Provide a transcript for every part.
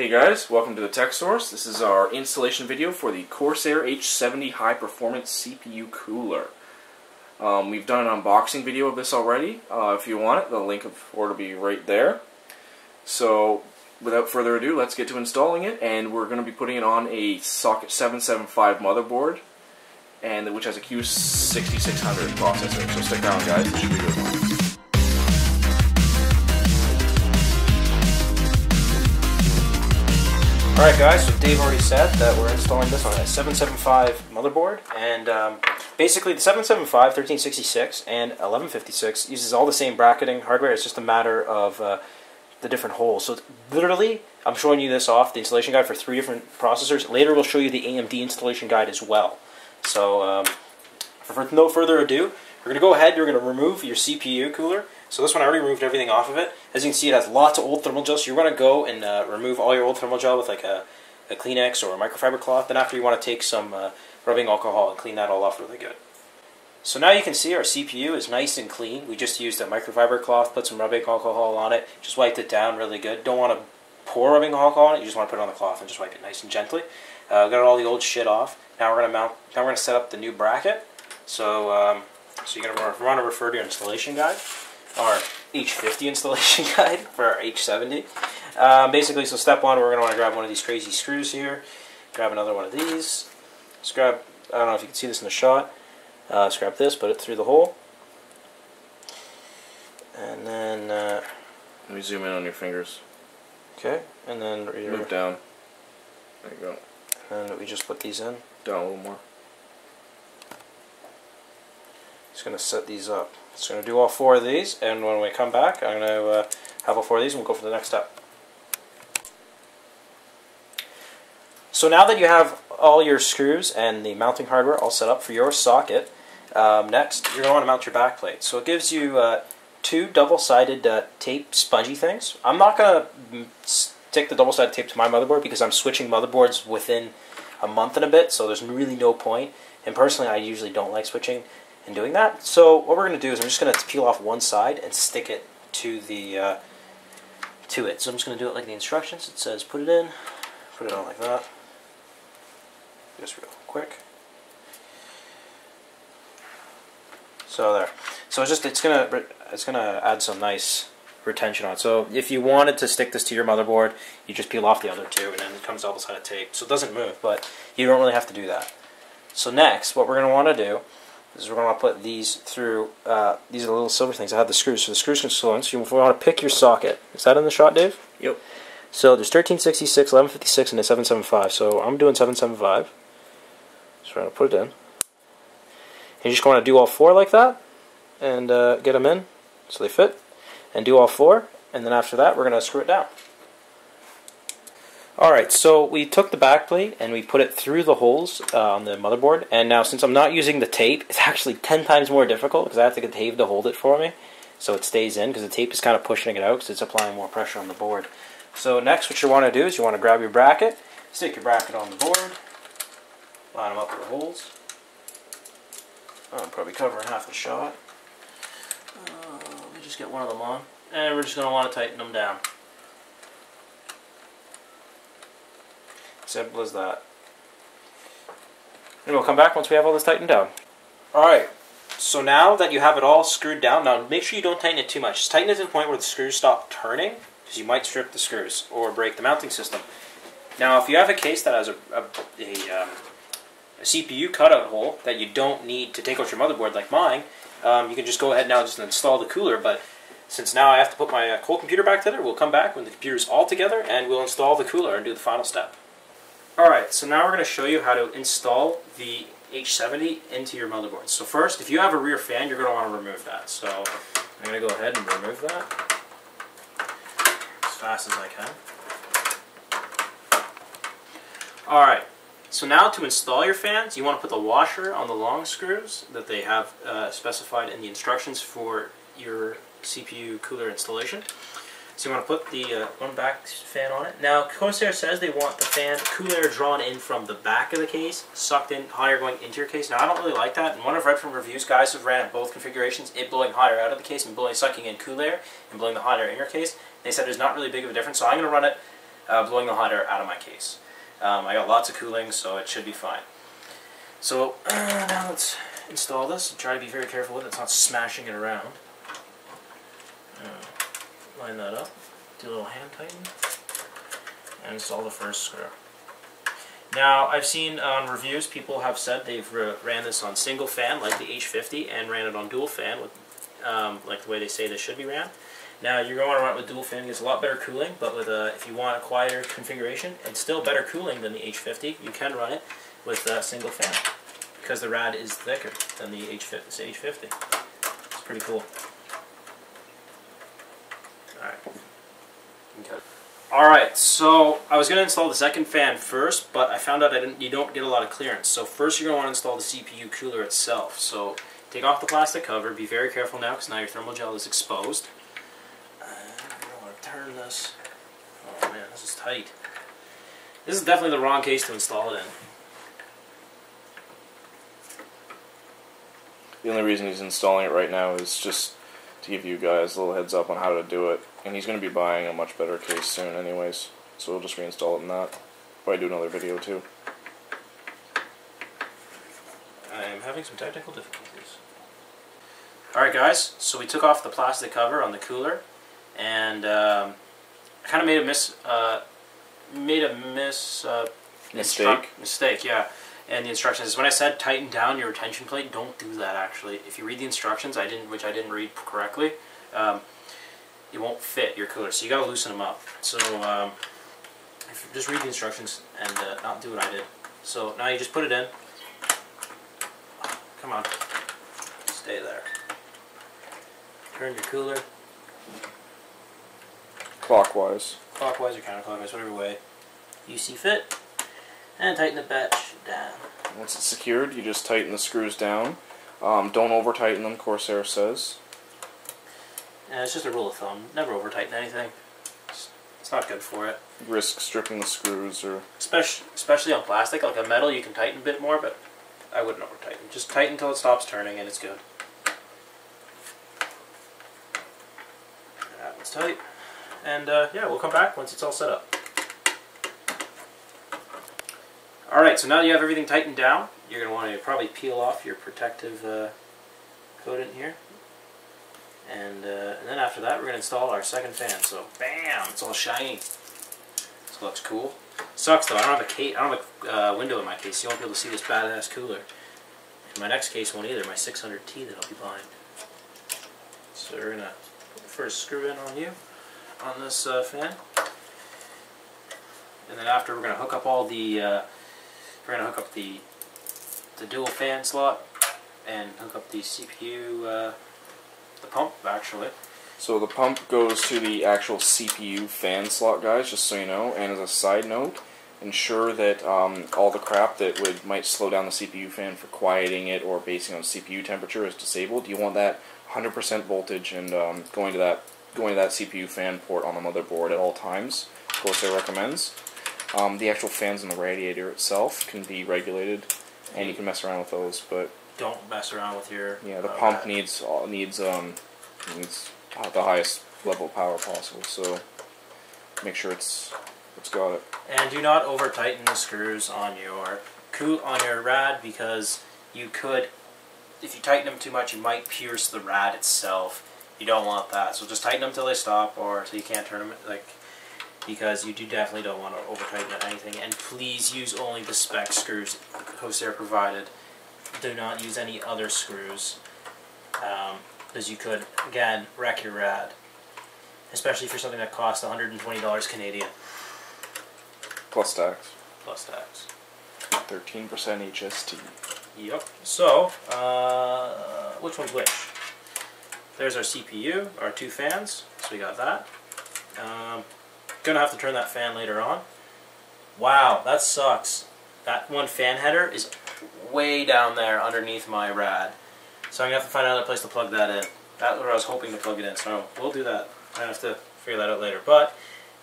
Hey guys, welcome to the Tech Source. This is our installation video for the Corsair H70 High Performance CPU Cooler. Um, we've done an unboxing video of this already. Uh, if you want it, the link for it will be right there. So, without further ado, let's get to installing it, and we're going to be putting it on a Socket 775 motherboard, and which has a Q6600 processor. So stick around, guys. This should be good. Alright guys, so Dave already said that we're installing this on a 775 motherboard and um, basically the 775, 1366 and 1156 uses all the same bracketing hardware, it's just a matter of uh, the different holes. So literally, I'm showing you this off, the installation guide for three different processors. Later we'll show you the AMD installation guide as well. So um, for no further ado, we're going to go ahead, you're going to remove your CPU cooler so this one I already removed everything off of it. As you can see, it has lots of old thermal gel. So you want to go and uh, remove all your old thermal gel with like a, a Kleenex or a microfiber cloth. Then after you want to take some uh, rubbing alcohol and clean that all off really good. So now you can see our CPU is nice and clean. We just used a microfiber cloth, put some rubbing alcohol on it, just wiped it down really good. Don't want to pour rubbing alcohol on it, you just want to put it on the cloth and just wipe it nice and gently. Uh, got all the old shit off. Now we're gonna mount. Now we're gonna set up the new bracket. So, um, so you're gonna want to refer to your installation guide our H50 installation guide for our H70. Um, basically, so step one, we're going to want to grab one of these crazy screws here, grab another one of these, just grab, I don't know if you can see this in the shot, uh, just grab this, put it through the hole, and then... Uh, Let me zoom in on your fingers. Okay, and then... Move down. There you go. And we just put these in. Down a little more. Just going to set these up. Just going to do all four of these, and when we come back, I'm going to uh, have all four of these, and we'll go for the next step. So now that you have all your screws and the mounting hardware all set up for your socket, um, next you're going to want to mount your backplate. So it gives you uh, two double-sided uh, tape spongy things. I'm not going to stick the double-sided tape to my motherboard because I'm switching motherboards within a month and a bit, so there's really no point. And personally, I usually don't like switching in doing that. So what we're going to do is I'm just going to peel off one side and stick it to the uh, to it. So I'm just going to do it like the instructions. It says put it in, put it on like that. Just real quick. So there. So it's just it's gonna it's gonna add some nice retention on. So if you wanted to stick this to your motherboard, you just peel off the other two, and then it comes double-sided tape. So it doesn't move, but you don't really have to do that. So next, what we're going to want to do is we're going to put these through, uh, these are the little silver things. I have the screws, so the screws can slow in. So you want to pick your socket. Is that in the shot, Dave? Yep. So there's 1366, 1156, and a 775. So I'm doing 775. So we're going to put it in. And you just want to do all four like that, and uh, get them in so they fit, and do all four, and then after that we're going to screw it down. Alright, so we took the back plate and we put it through the holes uh, on the motherboard. And now since I'm not using the tape, it's actually 10 times more difficult because I have to get the tape to hold it for me. So it stays in because the tape is kind of pushing it out because it's applying more pressure on the board. So next what you want to do is you want to grab your bracket, stick your bracket on the board, line them up with the holes. I'm probably covering half the shot. Uh, let me just get one of them on. And we're just going to want to tighten them down. Simple as that. And we'll come back once we have all this tightened down. Alright, so now that you have it all screwed down, now make sure you don't tighten it too much. Just tighten it to the point where the screws stop turning, because you might strip the screws or break the mounting system. Now, if you have a case that has a, a, a, um, a CPU cutout hole that you don't need to take out your motherboard like mine, um, you can just go ahead now and just install the cooler, but since now I have to put my uh, whole computer back together, we'll come back when the computer's all together and we'll install the cooler and do the final step. Alright, so now we're going to show you how to install the H70 into your motherboard. So first, if you have a rear fan, you're going to want to remove that. So I'm going to go ahead and remove that as fast as I can. Alright, so now to install your fans, you want to put the washer on the long screws that they have uh, specified in the instructions for your CPU cooler installation. So you want to put the uh, one back fan on it. Now, Corsair says they want the fan cool air drawn in from the back of the case, sucked in, air going into your case. Now, I don't really like that, and one I've read from reviews, guys have ran both configurations, it blowing air out of the case and blowing sucking in cool air and blowing the hot air in your case. They said there's not really big of a difference, so I'm going to run it uh, blowing the hot air out of my case. Um, I got lots of cooling, so it should be fine. So uh, now let's install this. Try to be very careful with it. It's not smashing it around. Line that up. Do a little hand tighten. And install the first screw. Now, I've seen on um, reviews, people have said they've ran this on single fan, like the H50, and ran it on dual fan, with, um, like the way they say this should be ran. Now, you're going to run it with dual fan, it's a lot better cooling, but with a, if you want a quieter configuration, and still better cooling than the H50, you can run it with a single fan, because the rad is thicker than the H50. H50. It's pretty cool. Alright. Okay. Alright, so I was going to install the second fan first, but I found out I didn't, you don't get a lot of clearance. So first you're going to want to install the CPU cooler itself. So take off the plastic cover, be very careful now because now your thermal gel is exposed. I want to turn this. Oh man, this is tight. This is definitely the wrong case to install it in. The only reason he's installing it right now is just to give you guys a little heads up on how to do it. And he's going to be buying a much better case soon anyways, so we'll just reinstall it in that. Probably do another video too. I am having some technical difficulties. Alright guys, so we took off the plastic cover on the cooler, and um, I kind of made a miss, uh, made a miss, uh, mistake. Mistake, yeah and the instructions is when I said tighten down your retention plate, don't do that actually. If you read the instructions, I didn't, which I didn't read correctly, um, it won't fit your cooler. So you got to loosen them up. So um, just read the instructions and uh, not do what I did. So now you just put it in. Come on, stay there. Turn your cooler. Clockwise. Clockwise or counterclockwise, whatever way you see fit. And tighten the batch down. Once it's secured, you just tighten the screws down. Um, don't over tighten them, Corsair says. Yeah, it's just a rule of thumb. Never over tighten anything. It's, not good for it. Risk stripping the screws or. Especially, especially on plastic, like a metal, you can tighten a bit more, but I wouldn't over tighten. Just tighten until it stops turning and it's good. That one's tight. And uh, yeah, we'll come back once it's all set up. Alright, so now you have everything tightened down, you're going to want to probably peel off your protective uh, coating here. And, uh, and then after that, we're going to install our second fan. So, bam! It's all shiny. This looks cool. Sucks though, I don't have a case, I don't have a uh, window in my case. You won't be able to see this badass cooler. And my next case won't either, my 600T that I'll be buying. So we're going to put the first screw in on you, on this uh, fan. And then after, we're going to hook up all the uh, we're going to hook up the, the dual fan slot and hook up the CPU, uh, the pump actually. So the pump goes to the actual CPU fan slot, guys, just so you know. And as a side note, ensure that um, all the crap that would might slow down the CPU fan for quieting it or basing on CPU temperature is disabled. You want that 100% voltage and um, going to that going to that CPU fan port on the motherboard at all times. Corsair recommends. Um, the actual fans in the radiator itself can be regulated, and you can mess around with those. But don't mess around with your. Yeah, the uh, pump needs uh, needs um needs the highest level of power possible. So make sure it's it's got it. And do not over tighten the screws on your on your rad because you could, if you tighten them too much, you might pierce the rad itself. You don't want that. So just tighten them till they stop, or till you can't turn them like because you do definitely don't want to over tighten anything and please use only the spec screws Corsair provided. Do not use any other screws because um, you could again wreck your rad especially for something that costs $120 Canadian. Plus tax. Plus tax. 13% HST yep so uh, which one's which? There's our CPU our two fans so we got that. Um, Gonna have to turn that fan later on. Wow, that sucks. That one fan header is way down there underneath my rad. So I'm gonna have to find another place to plug that in. That's where I was hoping to plug it in, so we'll do that. I have to figure that out later. But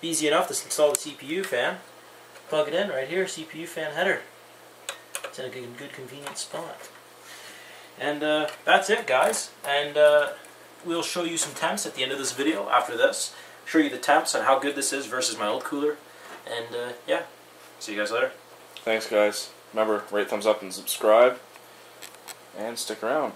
easy enough to install the CPU fan. Plug it in right here, CPU fan header. It's in a good, good convenient spot. And uh, that's it, guys. And uh, we'll show you some temps at the end of this video after this show you the temps and how good this is versus my old cooler. And uh, yeah, see you guys later. Thanks, guys. Remember, rate, thumbs up, and subscribe. And stick around.